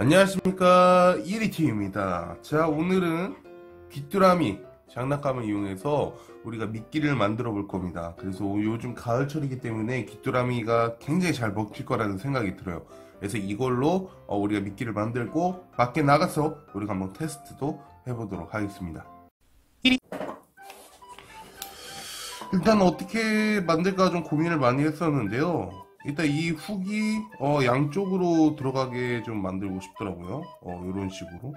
안녕하십니까. 1위팀입니다. 자 오늘은 귀뚜라미 장난감을 이용해서 우리가 미끼를 만들어 볼 겁니다. 그래서 요즘 가을철이기 때문에 귀뚜라미가 굉장히 잘 먹힐 거라는 생각이 들어요. 그래서 이걸로 어, 우리가 미끼를 만들고 밖에 나가서 우리가 한번 테스트도 해보도록 하겠습니다. 일단 어떻게 만들까 좀 고민을 많이 했었는데요 일단 이 훅이 어, 양쪽으로 들어가게 좀 만들고 싶더라고요. 어, 이런 식으로.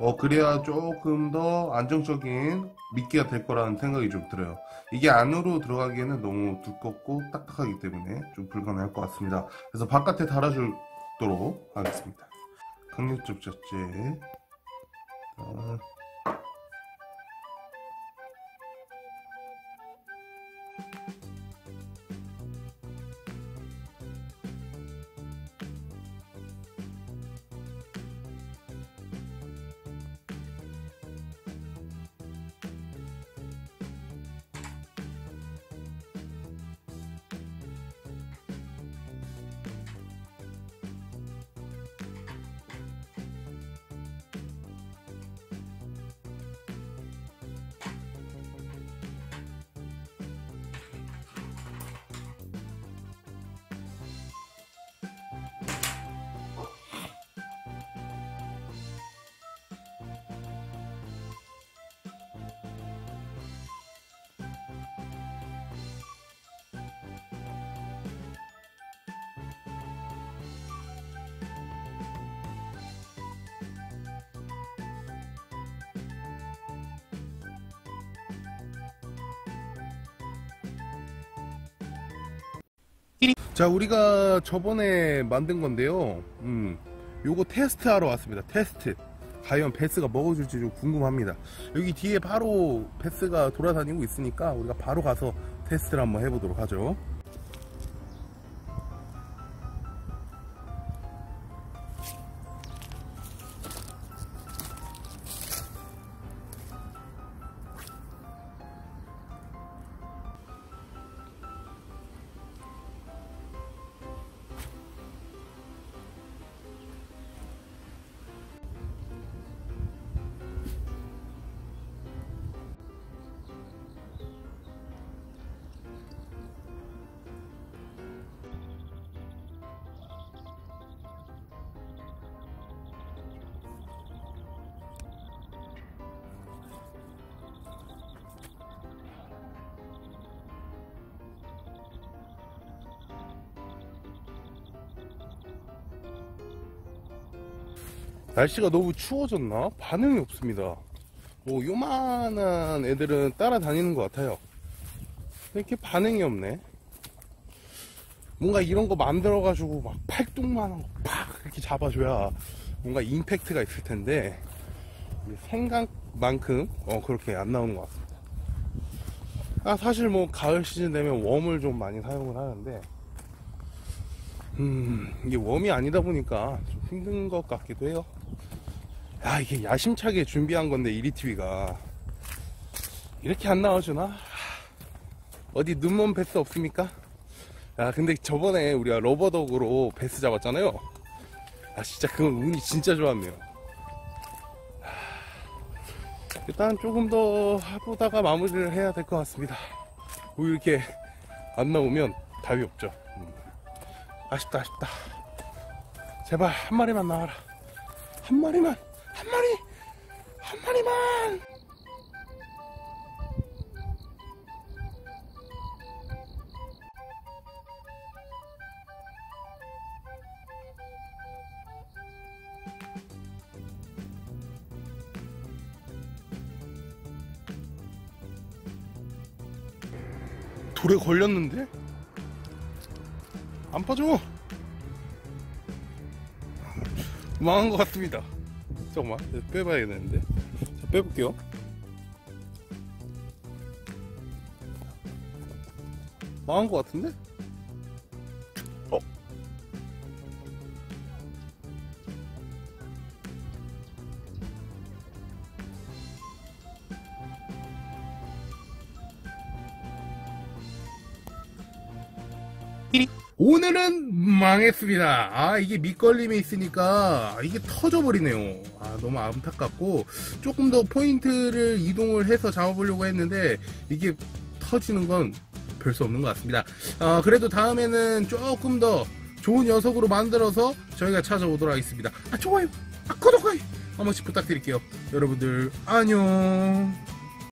어, 그래야 조금 더 안정적인 미끼가 될 거라는 생각이 좀 들어요. 이게 안으로 들어가기에는 너무 두껍고 딱딱하기 때문에 좀 불가능할 것 같습니다. 그래서 바깥에 달아주도록 하겠습니다. 강력적 젖제. 어, 자 우리가 저번에 만든 건데요. 음 요거 테스트 하러 왔습니다. 테스트. 과연 베스가 먹어줄지 좀 궁금합니다. 여기 뒤에 바로 베스가 돌아다니고 있으니까 우리가 바로 가서 테스트를 한번 해보도록 하죠 날씨가 너무 추워졌나? 반응이 없습니다. 뭐 요만한 애들은 따라다니는 것 같아요. 이렇게 반응이 없네. 뭔가 이런 거 만들어가지고 막 팔뚝만한 거 팍 이렇게 잡아줘야 뭔가 임팩트가 있을 텐데 생각만큼 어 그렇게 안 나오는 것 같습니다. 아 사실 뭐 가을 시즌 되면 웜을 좀 많이 사용을 하는데 음 이게 웜이 아니다 보니까 좀 힘든 것 같기도 해요. 야 이게 야심차게 준비한 건데 이리티비가 이렇게 안 나와주나? 어디 눈먼 베스 없습니까? 야 근데 저번에 우리가 러버덕으로 베스 잡았잖아요 아 진짜 그건 운이 진짜 좋았네요 일단 조금 더 해보다가 마무리를 해야 될 것 같습니다 뭐 이렇게 안 나오면 답이 없죠 음. 아쉽다 아쉽다. 제발 한 마리만 나와라. 한 마리만 한 마리 한 마리만. 돌에 걸렸는데? 안 빠져! 망한 것 같습니다. 잠깐만, 빼봐야 되는데. 자, 빼볼게요. 망한 것 같은데? 어? 삐릭 오늘은 망했습니다. 아, 이게 밑걸림이 있으니까 이게 터져버리네요. 아, 너무 안타깝고, 조금 더 포인트를 이동을 해서 잡아보려고 했는데, 이게 터지는 건 별 수 없는 것 같습니다. 아, 그래도 다음에는 조금 더 좋은 녀석으로 만들어서 저희가 찾아오도록 하겠습니다. 아, 좋아요. 아, 구독하기 한 번씩 부탁드릴게요. 여러분들, 안녕.